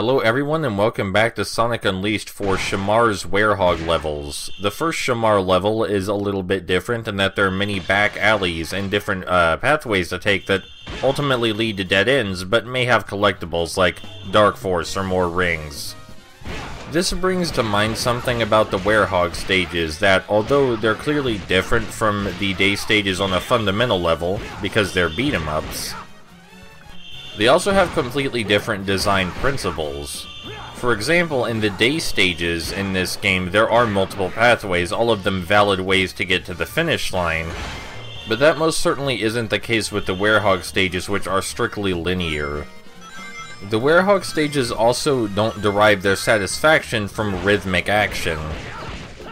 Hello everyone and welcome back to Sonic Unleashed for Shamar's Werehog levels. The first Shamar level is a little bit different in that there are many back alleys and different uh, pathways to take that ultimately lead to dead ends, but may have collectibles like Dark Force or more rings. This brings to mind something about the Werehog stages that, although they're clearly different from the day stages on a fundamental level, because they're beat 'em ups, they also have completely different design principles. For example, in the day stages in this game, there are multiple pathways, all of them valid ways to get to the finish line. But that most certainly isn't the case with the Werehog stages, which are strictly linear. The Werehog stages also don't derive their satisfaction from rhythmic action.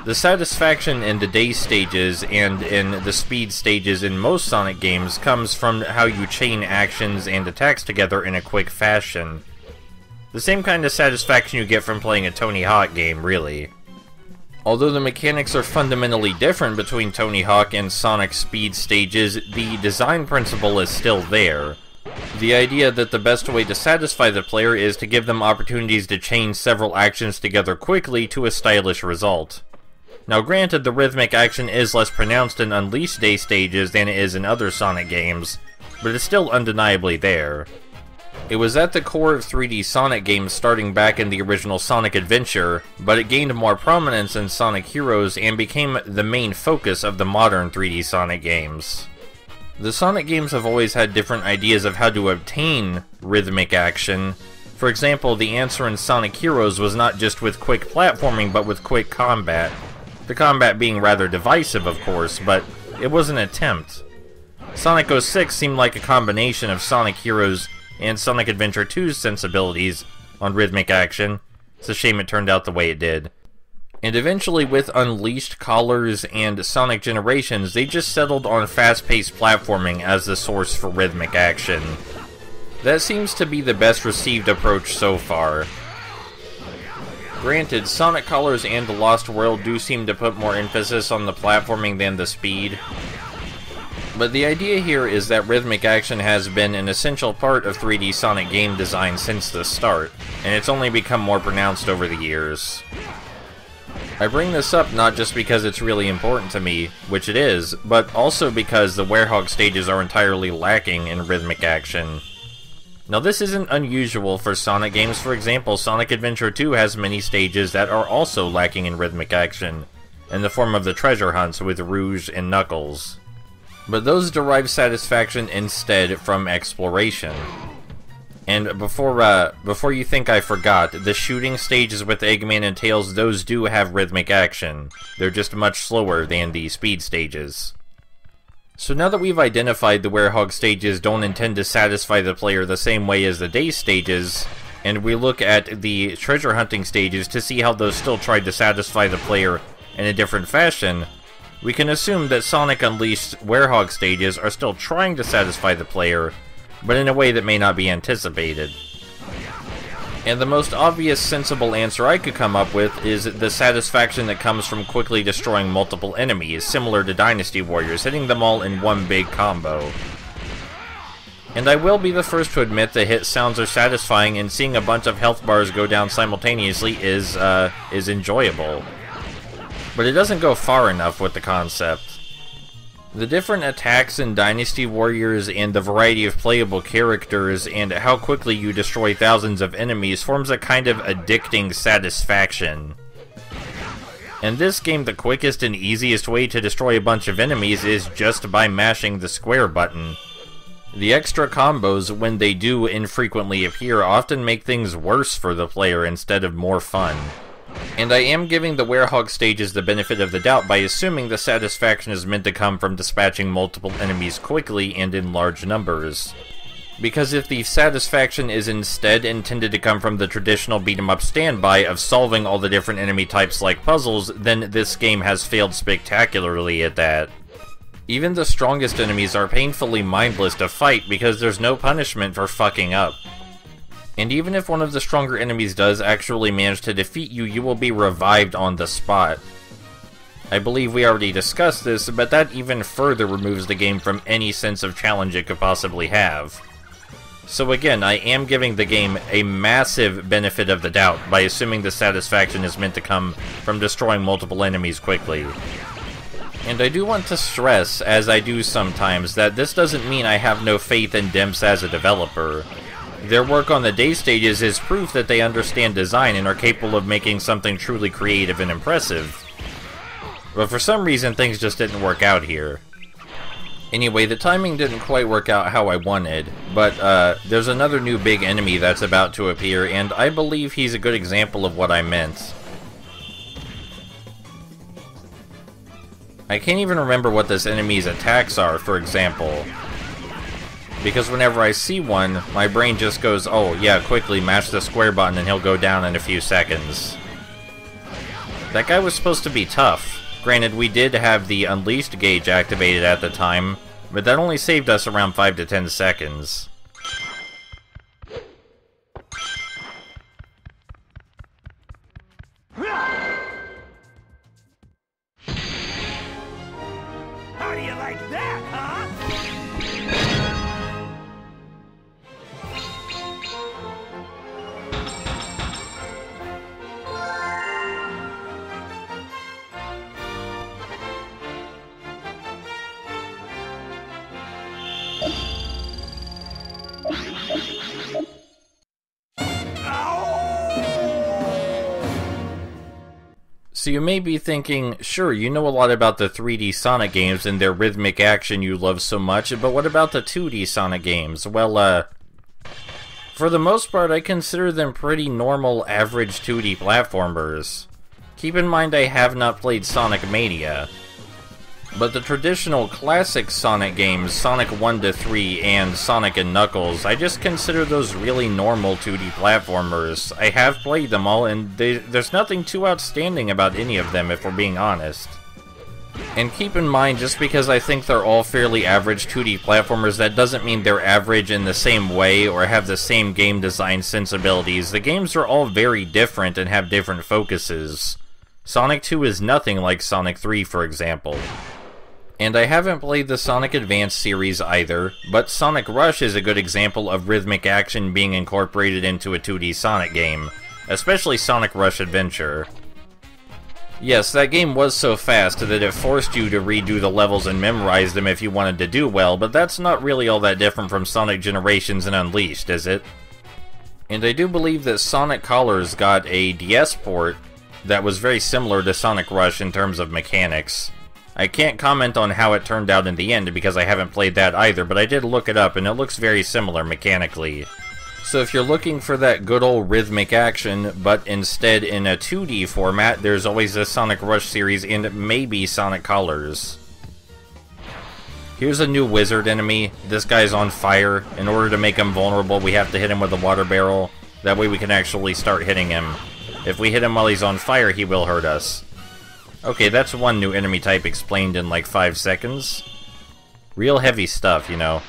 The satisfaction in the day stages and in the speed stages in most Sonic games comes from how you chain actions and attacks together in a quick fashion. The same kind of satisfaction you get from playing a Tony Hawk game, really. Although the mechanics are fundamentally different between Tony Hawk and Sonic speed stages, the design principle is still there. The idea that the best way to satisfy the player is to give them opportunities to chain several actions together quickly to a stylish result. Now granted, the rhythmic action is less pronounced in Unleashed Day stages than it is in other Sonic games, but it's still undeniably there. It was at the core of 3D Sonic games starting back in the original Sonic Adventure, but it gained more prominence in Sonic Heroes and became the main focus of the modern 3D Sonic games. The Sonic games have always had different ideas of how to obtain rhythmic action. For example, the answer in Sonic Heroes was not just with quick platforming, but with quick combat, the combat being rather divisive, of course, but it was an attempt. Sonic 06 seemed like a combination of Sonic Heroes and Sonic Adventure 2's sensibilities on rhythmic action. It's a shame it turned out the way it did. And eventually, with Unleashed, Colors, and Sonic Generations, they just settled on fast-paced platforming as the source for rhythmic action. That seems to be the best received approach so far. Granted, Sonic Colors and The Lost World do seem to put more emphasis on the platforming than the speed. But the idea here is that rhythmic action has been an essential part of 3D Sonic game design since the start, and it's only become more pronounced over the years. I bring this up not just because it's really important to me, which it is, but also because the Werehog stages are entirely lacking in rhythmic action. Now this isn't unusual for Sonic games, for example, Sonic Adventure 2 has many stages that are also lacking in rhythmic action, in the form of the treasure hunts with Rouge and Knuckles. But those derive satisfaction instead from exploration. And before uh, before you think I forgot, the shooting stages with Eggman and Tails, those do have rhythmic action. They're just much slower than the speed stages. So now that we've identified the Werehog stages don't intend to satisfy the player the same way as the Day stages, and we look at the treasure hunting stages to see how those still tried to satisfy the player in a different fashion, we can assume that Sonic Unleashed Werehog stages are still trying to satisfy the player, but in a way that may not be anticipated. And the most obvious sensible answer I could come up with is the satisfaction that comes from quickly destroying multiple enemies, similar to Dynasty Warriors, hitting them all in one big combo. And I will be the first to admit the hit sounds are satisfying and seeing a bunch of health bars go down simultaneously is, uh, is enjoyable. But it doesn't go far enough with the concept. The different attacks in Dynasty Warriors and the variety of playable characters and how quickly you destroy thousands of enemies forms a kind of addicting satisfaction. In this game, the quickest and easiest way to destroy a bunch of enemies is just by mashing the square button. The extra combos, when they do infrequently appear, often make things worse for the player instead of more fun. And I am giving the Werehog stages the benefit of the doubt by assuming the satisfaction is meant to come from dispatching multiple enemies quickly and in large numbers. Because if the satisfaction is instead intended to come from the traditional beat 'em up standby of solving all the different enemy types like puzzles, then this game has failed spectacularly at that. Even the strongest enemies are painfully mindless to fight because there's no punishment for fucking up. And even if one of the stronger enemies does actually manage to defeat you, you will be revived on the spot. I believe we already discussed this, but that even further removes the game from any sense of challenge it could possibly have. So again, I am giving the game a massive benefit of the doubt by assuming the satisfaction is meant to come from destroying multiple enemies quickly. And I do want to stress, as I do sometimes, that this doesn't mean I have no faith in Dimps as a developer. Their work on the day stages is proof that they understand design and are capable of making something truly creative and impressive. But for some reason, things just didn't work out here. Anyway, the timing didn't quite work out how I wanted, but uh, there's another new big enemy that's about to appear, and I believe he's a good example of what I meant. I can't even remember what this enemy's attacks are, for example. Because whenever I see one, my brain just goes, oh yeah, quickly mash the square button and he'll go down in a few seconds. That guy was supposed to be tough. Granted, we did have the Unleashed gauge activated at the time, but that only saved us around 5 to 10 seconds. You may be thinking, sure, you know a lot about the 3D Sonic games and their rhythmic action you love so much, but what about the 2D Sonic games? Well, uh, for the most part, I consider them pretty normal, average 2D platformers. Keep in mind I have not played Sonic Mania. But the traditional classic Sonic games, Sonic 1 to 3 and Sonic and Knuckles, I just consider those really normal 2D platformers. I have played them all, and they, there's nothing too outstanding about any of them, if we're being honest. And keep in mind, just because I think they're all fairly average 2D platformers, that doesn't mean they're average in the same way or have the same game design sensibilities. The games are all very different and have different focuses. Sonic 2 is nothing like Sonic 3, for example. And I haven't played the Sonic Advance series either, but Sonic Rush is a good example of rhythmic action being incorporated into a 2D Sonic game, especially Sonic Rush Adventure. Yes, that game was so fast that it forced you to redo the levels and memorize them if you wanted to do well, but that's not really all that different from Sonic Generations and Unleashed, is it? And I do believe that Sonic Colors got a DS port that was very similar to Sonic Rush in terms of mechanics. I can't comment on how it turned out in the end because I haven't played that either, but I did look it up and it looks very similar mechanically. So if you're looking for that good old rhythmic action, but instead in a 2D format, there's always the Sonic Rush series and maybe Sonic Colors. Here's a new wizard enemy. This guy's on fire. In order to make him vulnerable, we have to hit him with a water barrel. That way we can actually start hitting him. If we hit him while he's on fire, he will hurt us. Okay, that's one new enemy type explained in like 5 seconds. Real heavy stuff, you know.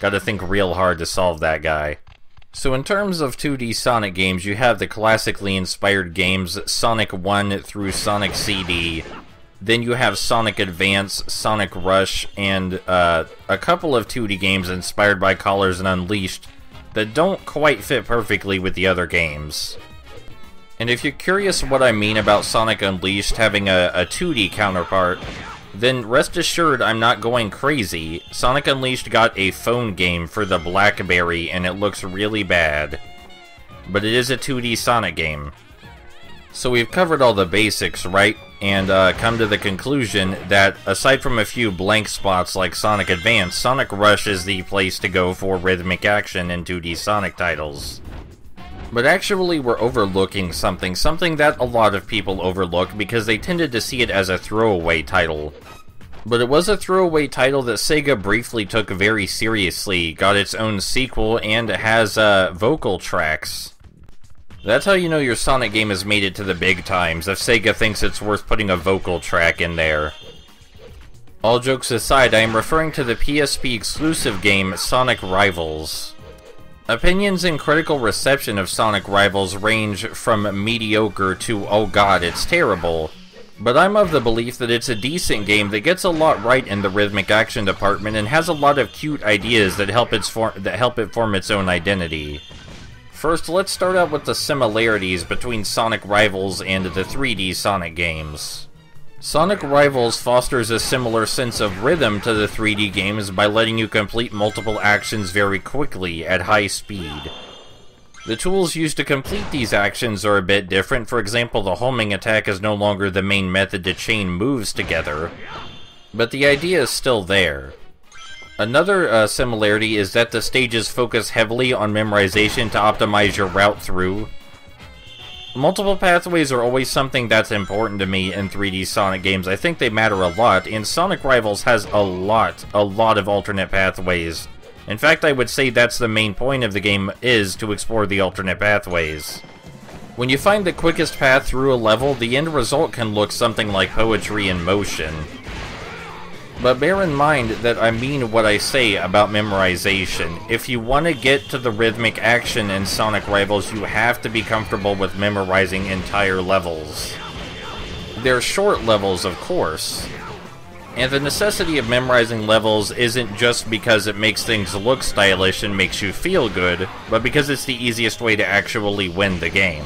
Gotta think real hard to solve that guy. So in terms of 2D Sonic games, you have the classically inspired games Sonic 1 through Sonic CD. Then you have Sonic Advance, Sonic Rush, and uh, a couple of 2D games inspired by Colors and Unleashed that don't quite fit perfectly with the other games. And if you're curious what I mean about Sonic Unleashed having a, a 2D counterpart, then rest assured I'm not going crazy. Sonic Unleashed got a phone game for the Blackberry and it looks really bad. But it is a 2D Sonic game. So we've covered all the basics, right? And uh, come to the conclusion that, aside from a few blank spots like Sonic Advance, Sonic Rush is the place to go for rhythmic action in 2D Sonic titles. But actually, we're overlooking something, something that a lot of people overlook because they tended to see it as a throwaway title. But it was a throwaway title that Sega briefly took very seriously, got its own sequel, and has uh, vocal tracks. That's how you know your Sonic game has made it to the big times, if Sega thinks it's worth putting a vocal track in there. All jokes aside, I am referring to the PSP exclusive game Sonic Rivals. Opinions and critical reception of Sonic Rivals range from mediocre to oh god, it's terrible. But I'm of the belief that it's a decent game that gets a lot right in the rhythmic action department and has a lot of cute ideas that help, its that help it form its own identity. First, let's start out with the similarities between Sonic Rivals and the 3D Sonic games. Sonic Rivals fosters a similar sense of rhythm to the 3D games by letting you complete multiple actions very quickly at high speed. The tools used to complete these actions are a bit different, for example the homing attack is no longer the main method to chain moves together, but the idea is still there. Another uh, similarity is that the stages focus heavily on memorization to optimize your route through, Multiple pathways are always something that's important to me in 3D Sonic games. I think they matter a lot, and Sonic Rivals has a lot, a lot of alternate pathways. In fact, I would say that's the main point of the game, is to explore the alternate pathways. When you find the quickest path through a level, the end result can look something like poetry in motion. But bear in mind that I mean what I say about memorization. If you want to get to the rhythmic action in Sonic Rivals, you have to be comfortable with memorizing entire levels. They're short levels, of course. And the necessity of memorizing levels isn't just because it makes things look stylish and makes you feel good, but because it's the easiest way to actually win the game.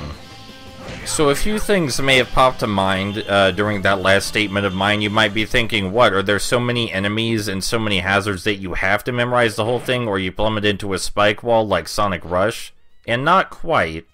So a few things may have popped to mind uh, during that last statement of mine. You might be thinking, what, are there so many enemies and so many hazards that you have to memorize the whole thing or you plummet into a spike wall like Sonic Rush? And not quite.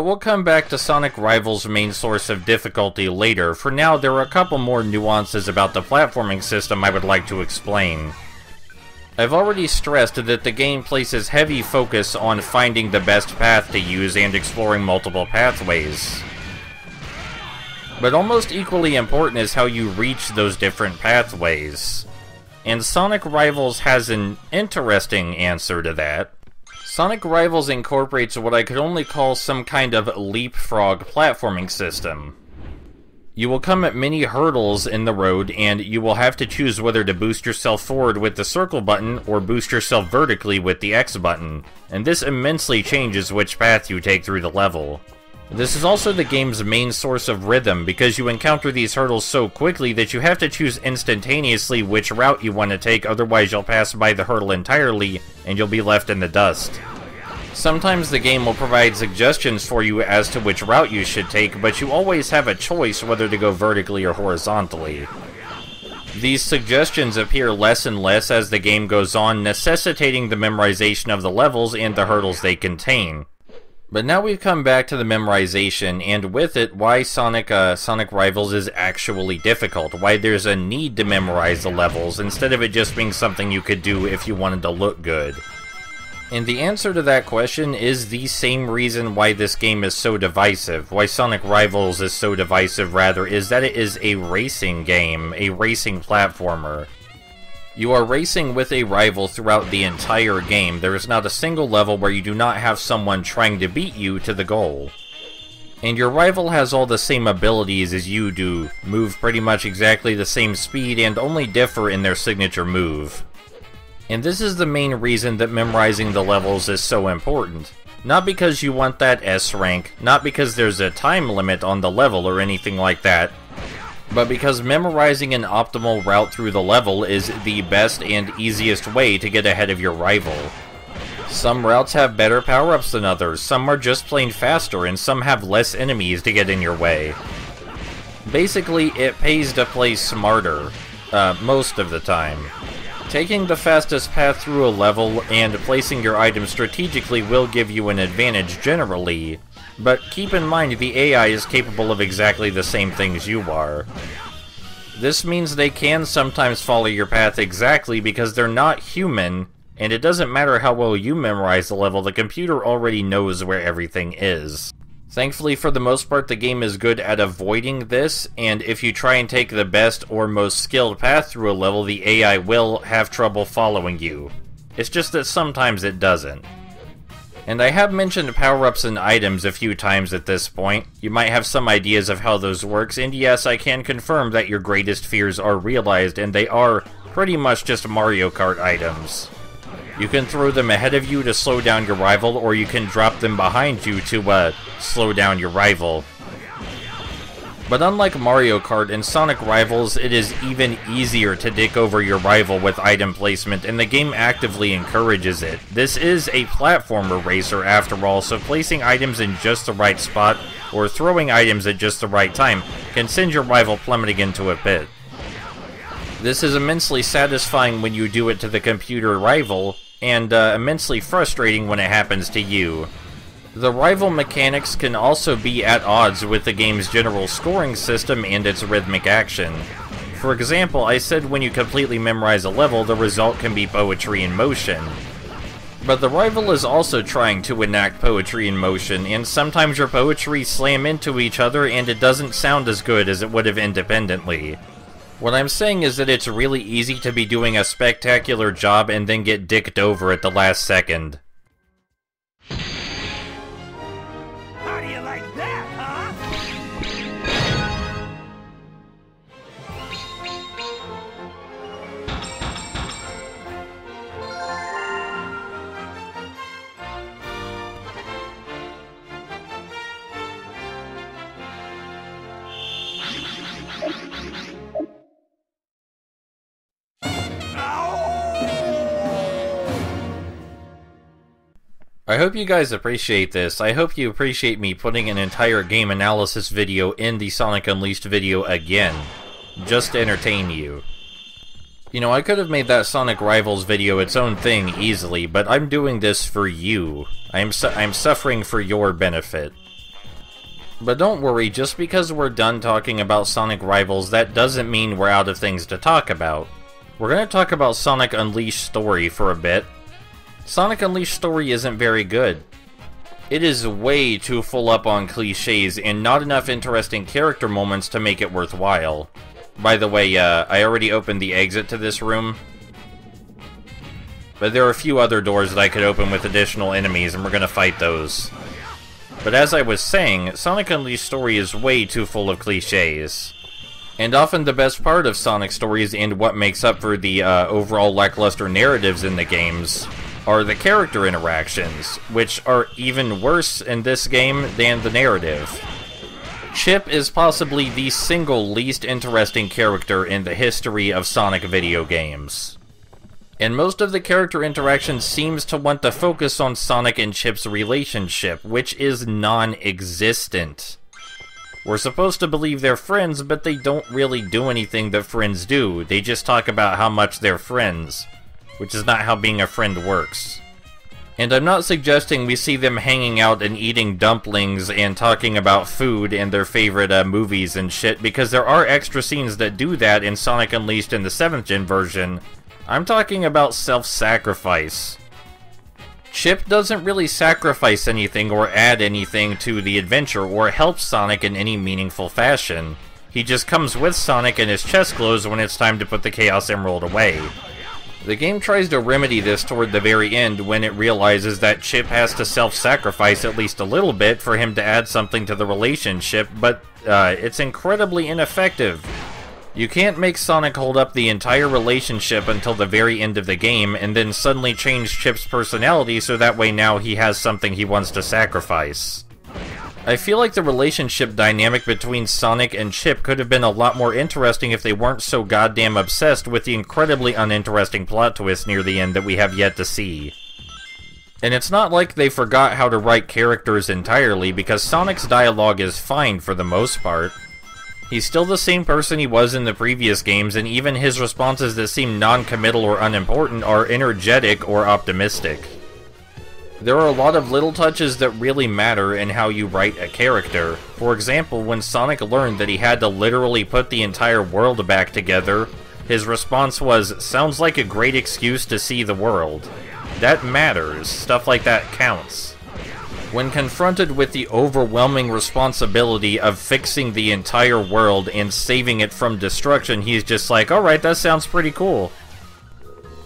But we'll come back to Sonic Rivals' main source of difficulty later. For now, there are a couple more nuances about the platforming system I would like to explain. I've already stressed that the game places heavy focus on finding the best path to use and exploring multiple pathways. But almost equally important is how you reach those different pathways. And Sonic Rivals has an interesting answer to that. Sonic Rivals incorporates what I could only call some kind of leapfrog platforming system. You will come at many hurdles in the road, and you will have to choose whether to boost yourself forward with the circle button or boost yourself vertically with the X button, and this immensely changes which path you take through the level. This is also the game's main source of rhythm, because you encounter these hurdles so quickly that you have to choose instantaneously which route you want to take, otherwise you'll pass by the hurdle entirely, and you'll be left in the dust. Sometimes the game will provide suggestions for you as to which route you should take, but you always have a choice whether to go vertically or horizontally. These suggestions appear less and less as the game goes on, necessitating the memorization of the levels and the hurdles they contain. But now we've come back to the memorization, and with it, why Sonic uh, Sonic Rivals is actually difficult. Why there's a need to memorize the levels, instead of it just being something you could do if you wanted to look good. And the answer to that question is the same reason why this game is so divisive. Why Sonic Rivals is so divisive, rather, is that it is a racing game, a racing platformer. You are racing with a rival throughout the entire game. There is not a single level where you do not have someone trying to beat you to the goal. And your rival has all the same abilities as you do, move pretty much exactly the same speed, and only differ in their signature move. And this is the main reason that memorizing the levels is so important. Not because you want that S rank, not because there's a time limit on the level or anything like that, but because memorizing an optimal route through the level is the best and easiest way to get ahead of your rival. Some routes have better power-ups than others, some are just plain faster, and some have less enemies to get in your way. Basically, it pays to play smarter, uh, most of the time. Taking the fastest path through a level and placing your items strategically will give you an advantage generally, but keep in mind the AI is capable of exactly the same things you are. This means they can sometimes follow your path exactly because they're not human, and it doesn't matter how well you memorize the level, the computer already knows where everything is. Thankfully, for the most part, the game is good at avoiding this, and if you try and take the best or most skilled path through a level, the AI will have trouble following you. It's just that sometimes it doesn't. And I have mentioned power-ups and items a few times at this point. You might have some ideas of how those works, and yes, I can confirm that your greatest fears are realized, and they are pretty much just Mario Kart items. You can throw them ahead of you to slow down your rival, or you can drop them behind you to, uh, slow down your rival. But unlike Mario Kart and Sonic Rivals, it is even easier to dick over your rival with item placement, and the game actively encourages it. This is a platformer racer after all, so placing items in just the right spot, or throwing items at just the right time, can send your rival plummeting into a pit. This is immensely satisfying when you do it to the computer rival, and uh, immensely frustrating when it happens to you. The rival mechanics can also be at odds with the game's general scoring system and its rhythmic action. For example, I said when you completely memorize a level, the result can be poetry in motion. But the rival is also trying to enact poetry in motion, and sometimes your poetry slam into each other and it doesn't sound as good as it would have independently. What I'm saying is that it's really easy to be doing a spectacular job and then get dicked over at the last second. I hope you guys appreciate this. I hope you appreciate me putting an entire game analysis video in the Sonic Unleashed video again, just to entertain you. You know, I could have made that Sonic Rivals video its own thing easily, but I'm doing this for you. I'm, su I'm suffering for your benefit. But don't worry, just because we're done talking about Sonic Rivals, that doesn't mean we're out of things to talk about. We're to talk about Sonic Unleashed story for a bit. Sonic Unleashed story isn't very good. It is way too full up on cliches and not enough interesting character moments to make it worthwhile. By the way, uh, I already opened the exit to this room. But there are a few other doors that I could open with additional enemies, and we're gonna fight those. But as I was saying, Sonic Unleashed story is way too full of cliches. And often the best part of Sonic stories and what makes up for the uh, overall lackluster narratives in the games are the character interactions, which are even worse in this game than the narrative. Chip is possibly the single least interesting character in the history of Sonic video games and most of the character interaction seems to want to focus on Sonic and Chip's relationship, which is non-existent. We're supposed to believe they're friends, but they don't really do anything that friends do. They just talk about how much they're friends, which is not how being a friend works. And I'm not suggesting we see them hanging out and eating dumplings and talking about food and their favorite uh, movies and shit, because there are extra scenes that do that in Sonic Unleashed in the 7th gen version, I'm talking about self-sacrifice. Chip doesn't really sacrifice anything or add anything to the adventure or help Sonic in any meaningful fashion. He just comes with Sonic and his chest glows when it's time to put the Chaos Emerald away. The game tries to remedy this toward the very end when it realizes that Chip has to self-sacrifice at least a little bit for him to add something to the relationship, but uh, it's incredibly ineffective. You can't make Sonic hold up the entire relationship until the very end of the game, and then suddenly change Chip's personality so that way now he has something he wants to sacrifice. I feel like the relationship dynamic between Sonic and Chip could have been a lot more interesting if they weren't so goddamn obsessed with the incredibly uninteresting plot twist near the end that we have yet to see. And it's not like they forgot how to write characters entirely, because Sonic's dialogue is fine for the most part. He's still the same person he was in the previous games, and even his responses that seem non-committal or unimportant are energetic or optimistic. There are a lot of little touches that really matter in how you write a character. For example, when Sonic learned that he had to literally put the entire world back together, his response was, sounds like a great excuse to see the world. That matters. Stuff like that counts. When confronted with the overwhelming responsibility of fixing the entire world and saving it from destruction, he's just like, alright, that sounds pretty cool.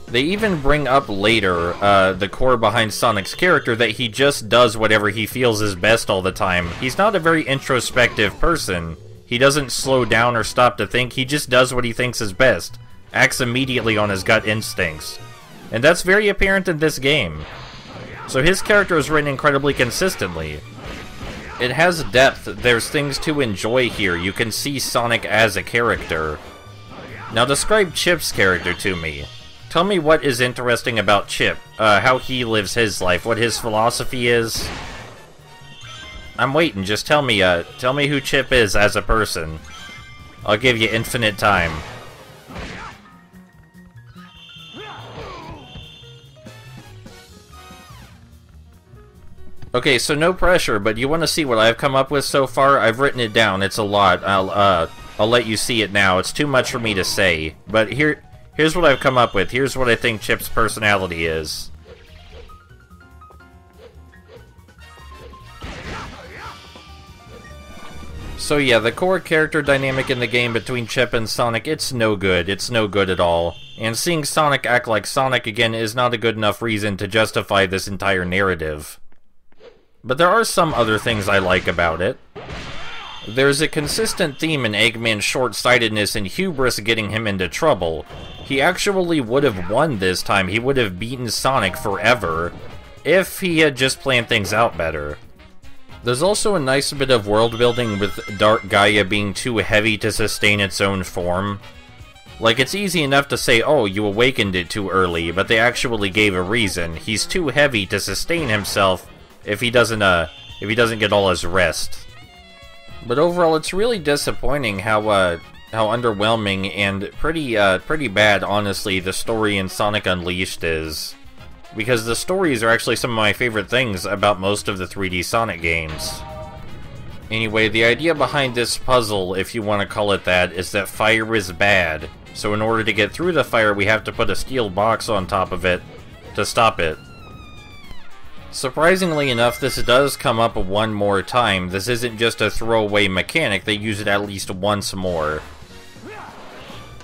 They even bring up later, uh, the core behind Sonic's character, that he just does whatever he feels is best all the time. He's not a very introspective person. He doesn't slow down or stop to think, he just does what he thinks is best. Acts immediately on his gut instincts. And that's very apparent in this game. So his character is written incredibly consistently. It has depth, there's things to enjoy here, you can see Sonic as a character. Now describe Chip's character to me. Tell me what is interesting about Chip, uh, how he lives his life, what his philosophy is. I'm waiting, just tell me, uh, tell me who Chip is as a person. I'll give you infinite time. Okay, so no pressure, but you want to see what I've come up with so far? I've written it down. It's a lot. I'll uh I'll let you see it now. It's too much for me to say. But here here's what I've come up with. Here's what I think Chip's personality is. So yeah, the core character dynamic in the game between Chip and Sonic, it's no good. It's no good at all. And seeing Sonic act like Sonic again is not a good enough reason to justify this entire narrative. But there are some other things I like about it. There's a consistent theme in Eggman's short-sightedness and hubris getting him into trouble. He actually would have won this time, he would have beaten Sonic forever, if he had just planned things out better. There's also a nice bit of world building with Dark Gaia being too heavy to sustain its own form. Like, it's easy enough to say, oh, you awakened it too early, but they actually gave a reason. He's too heavy to sustain himself if he doesn't uh if he doesn't get all his rest. But overall, it's really disappointing how uh how underwhelming and pretty uh pretty bad, honestly, the story in Sonic Unleashed is. Because the stories are actually some of my favorite things about most of the 3D Sonic games. Anyway, the idea behind this puzzle, if you want to call it that, is that fire is bad. So in order to get through the fire, we have to put a steel box on top of it to stop it. Surprisingly enough, this does come up one more time. This isn't just a throwaway mechanic, they use it at least once more.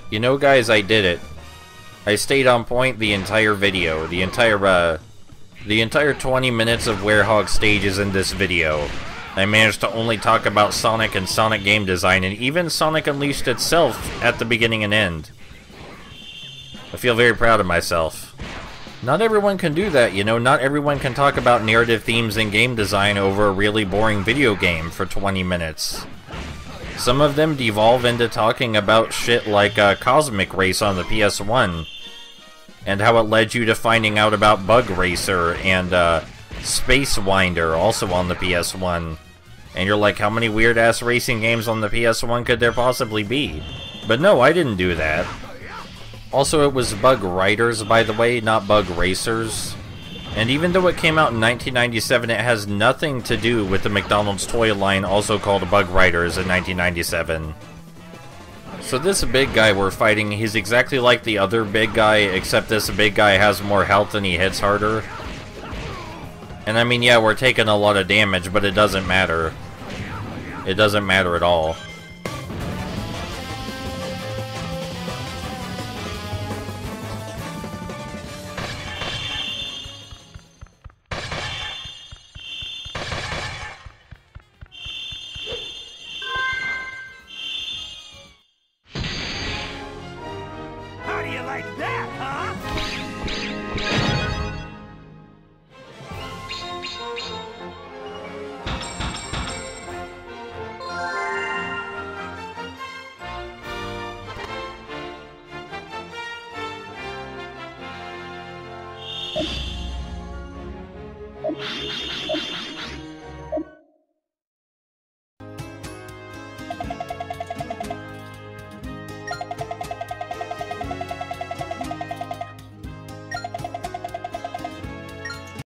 You know guys, I did it. I stayed on point the entire video, the entire, uh, the entire 20 minutes of Werehog stages in this video. I managed to only talk about Sonic and Sonic game design, and even Sonic Unleashed itself at the beginning and end. I feel very proud of myself. Not everyone can do that, you know, not everyone can talk about narrative themes and game design over a really boring video game for 20 minutes. Some of them devolve into talking about shit like uh, Cosmic Race on the PS1, and how it led you to finding out about Bug Racer and uh, Space Winder, also on the PS1. And you're like, how many weird-ass racing games on the PS1 could there possibly be? But no, I didn't do that. Also, it was Bug Riders, by the way, not Bug Racers. And even though it came out in 1997, it has nothing to do with the McDonald's toy line, also called Bug Riders, in 1997. So this big guy we're fighting, he's exactly like the other big guy, except this big guy has more health and he hits harder. And I mean, yeah, we're taking a lot of damage, but it doesn't matter. It doesn't matter at all.